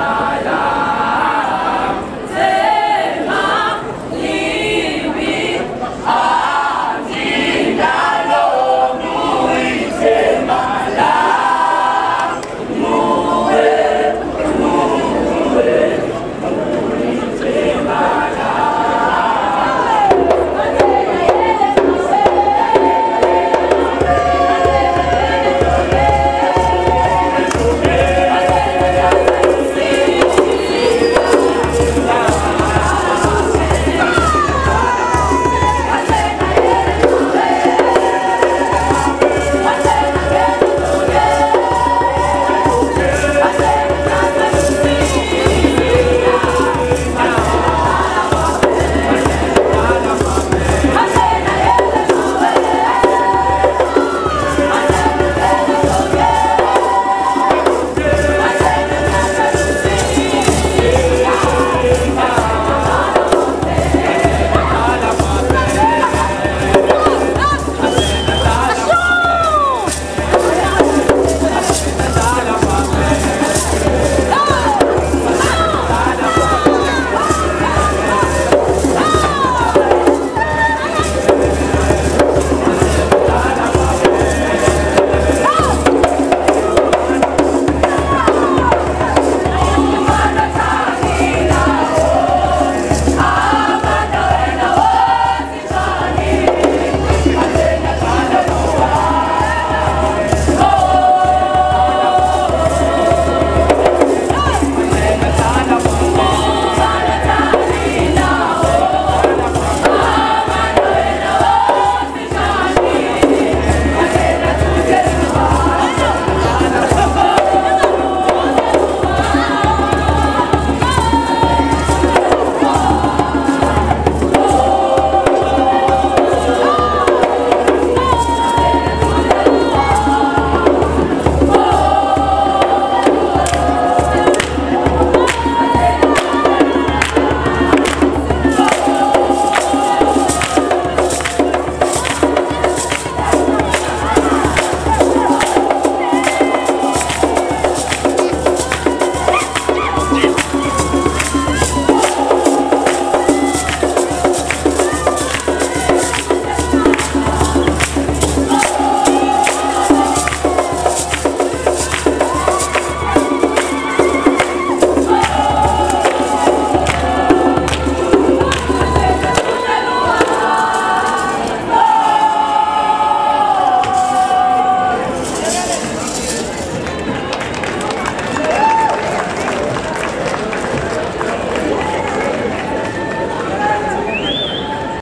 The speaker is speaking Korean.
다.